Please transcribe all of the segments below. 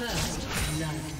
First blood.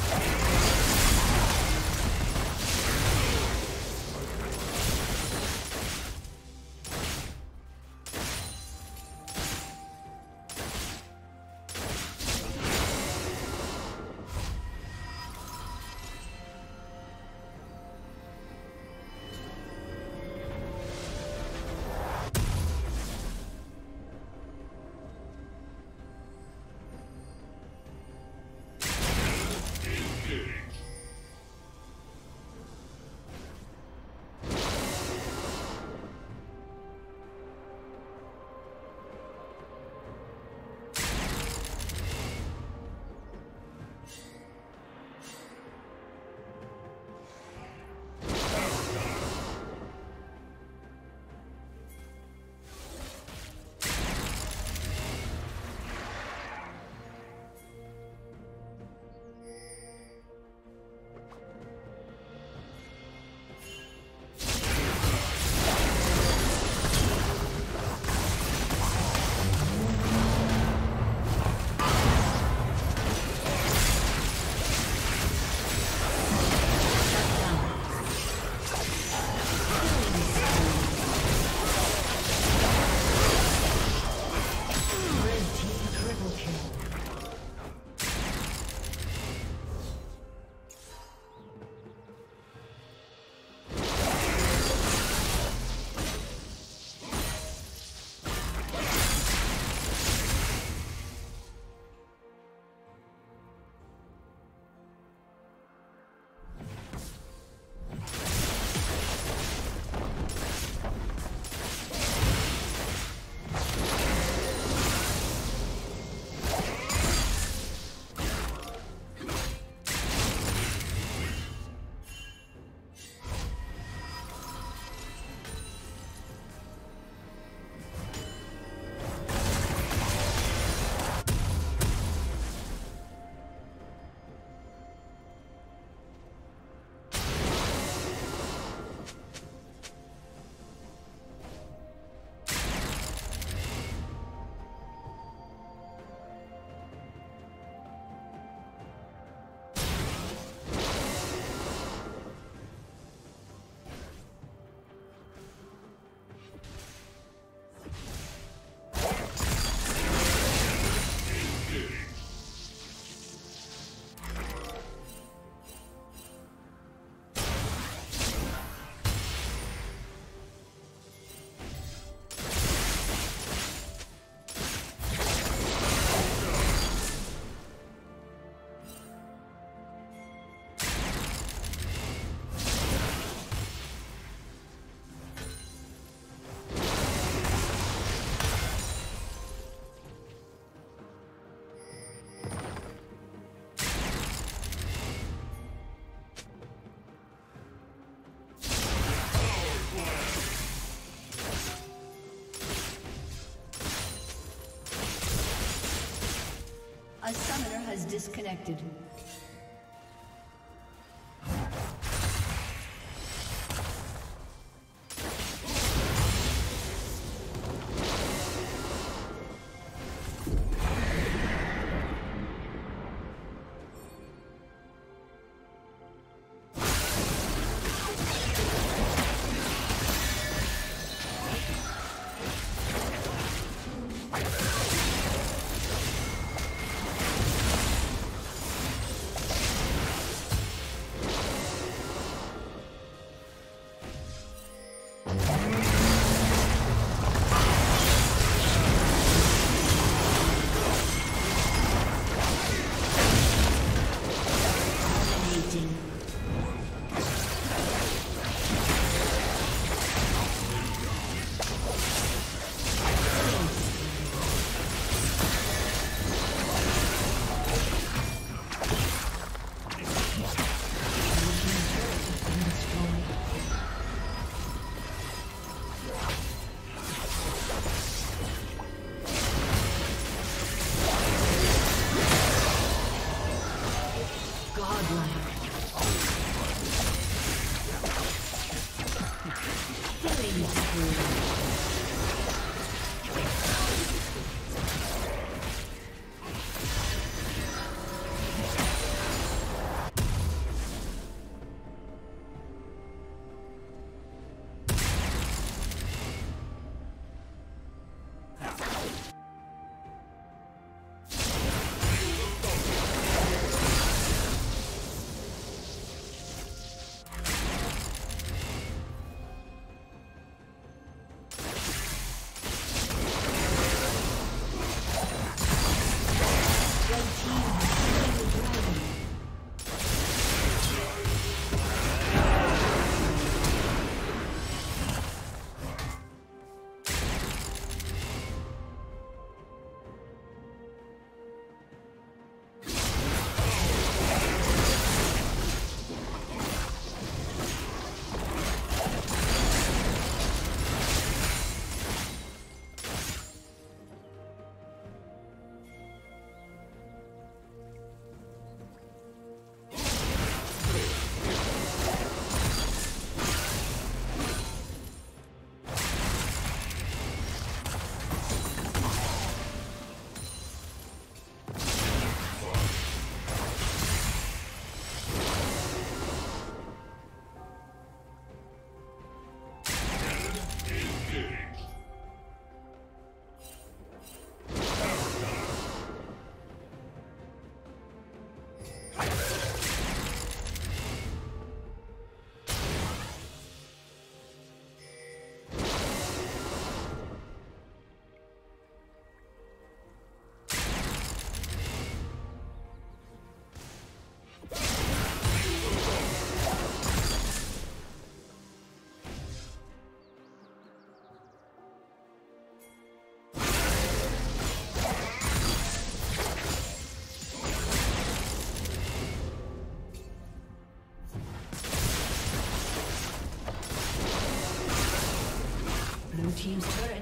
Disconnected.